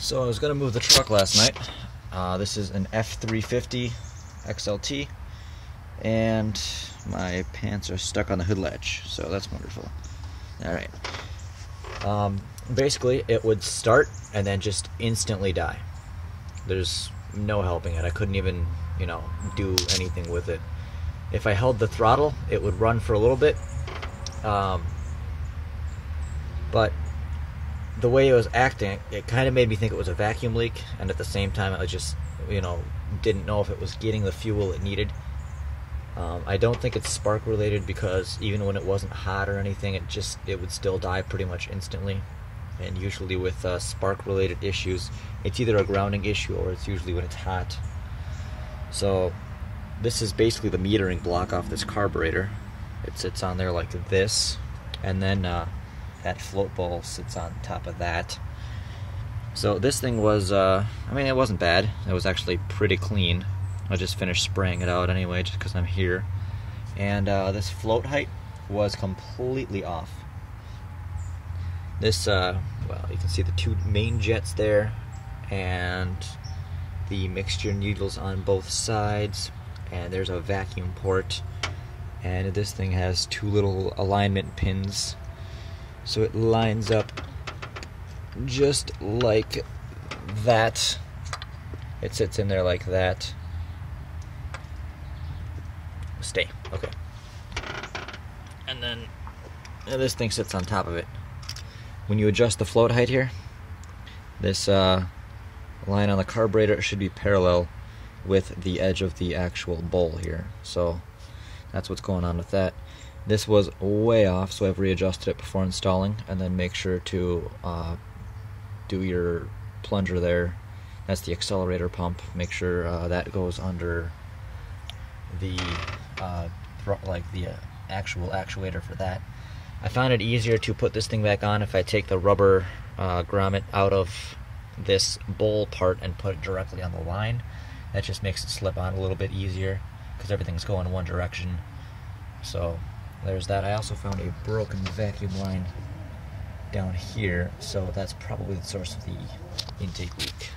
So I was gonna move the truck last night. Uh, this is an F350 XLT, and my pants are stuck on the hood latch, so that's wonderful. All right. Um, basically, it would start and then just instantly die. There's no helping it. I couldn't even, you know, do anything with it. If I held the throttle, it would run for a little bit. Um, but the way it was acting, it kind of made me think it was a vacuum leak, and at the same time, I just, you know, didn't know if it was getting the fuel it needed. Um, I don't think it's spark related because even when it wasn't hot or anything, it just it would still die pretty much instantly. And usually with uh, spark related issues, it's either a grounding issue or it's usually when it's hot. So this is basically the metering block off this carburetor. It sits on there like this, and then uh, that float bowl sits on top of that. So this thing was, uh, I mean, it wasn't bad. It was actually pretty clean. I just finished spraying it out anyway, just because I'm here. And uh, this float height was completely off. This, uh, well, you can see the two main jets there, and the mixture needles on both sides, and there's a vacuum port. And this thing has two little alignment pins so it lines up just like that. It sits in there like that. Stay. Okay. And then this thing sits on top of it. When you adjust the float height here, this uh, line on the carburetor should be parallel with the edge of the actual bowl here. So that's what's going on with that. This was way off, so I've readjusted it before installing, and then make sure to uh, do your plunger there. That's the accelerator pump. Make sure uh, that goes under the uh, like the uh, actual actuator for that. I found it easier to put this thing back on if I take the rubber uh, grommet out of this bowl part and put it directly on the line. That just makes it slip on a little bit easier because everything's going one direction. So there's that. I also found a broken vacuum line down here, so that's probably the source of the intake leak.